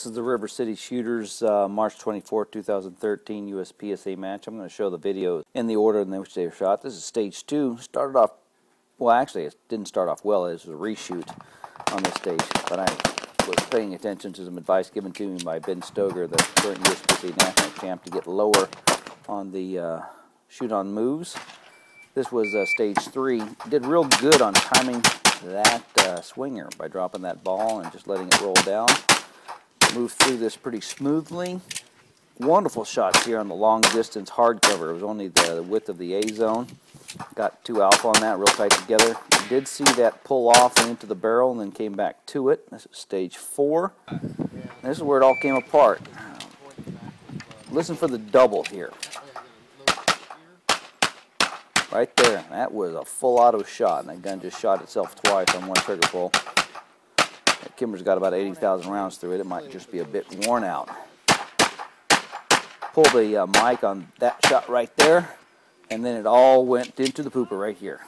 This is the River City Shooters uh, March 24, 2013 USPSA match. I'm going to show the videos in the order in which they were shot. This is stage two. Started off, well, actually, it didn't start off well. It was a reshoot on this stage, but I was paying attention to some advice given to me by Ben Stoeger, the current USPSA national champ, to get lower on the uh, shoot on moves. This was uh, stage three. Did real good on timing that uh, swinger by dropping that ball and just letting it roll down move through this pretty smoothly. Wonderful shots here on the long distance hardcover. It was only the width of the A zone. Got two alpha on that real tight together. Did see that pull off and into the barrel and then came back to it. This is stage four. This is where it all came apart. Listen for the double here. Right there. That was a full auto shot, and that gun just shot itself twice on one trigger pull. Kimber's got about 80,000 rounds through it. It might just be a bit worn out. Pull the uh, mic on that shot right there, and then it all went into the pooper right here.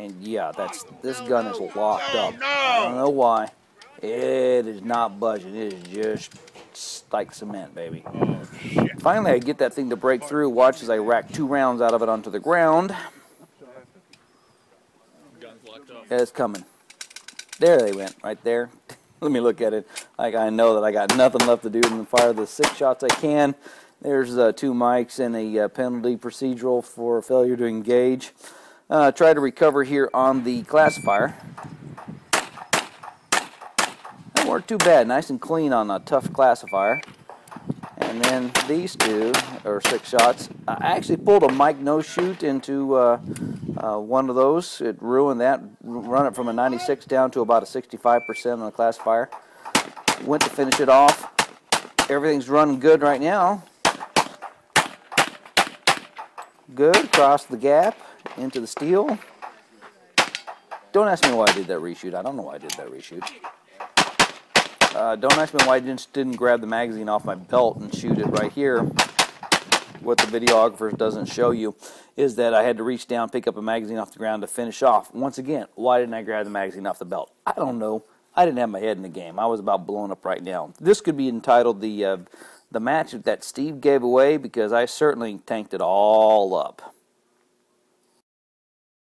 And yeah, that's this gun is locked up. I don't know why. It is not budging. It is just like cement, baby. Finally, I get that thing to break through. Watch as I rack two rounds out of it onto the ground. It's coming. There they went, right there. Let me look at it. Like I know that I got nothing left to do and fire the six shots I can. There's uh, two mics and a uh, penalty procedural for failure to engage. Uh, try to recover here on the classifier. That worked too bad. Nice and clean on a tough classifier. And then these two, or six shots, I actually pulled a mic no shoot into uh, uh, one of those. It ruined that, run it from a 96 down to about a 65% on the classifier. Went to finish it off. Everything's running good right now. Good, across the gap, into the steel. Don't ask me why I did that reshoot. I don't know why I did that reshoot. Uh, don't ask me why I just didn't grab the magazine off my belt and shoot it right here. What the videographer doesn't show you is that I had to reach down, pick up a magazine off the ground to finish off. Once again, why didn't I grab the magazine off the belt? I don't know. I didn't have my head in the game. I was about blown up right now. This could be entitled the uh, the match that Steve gave away because I certainly tanked it all up.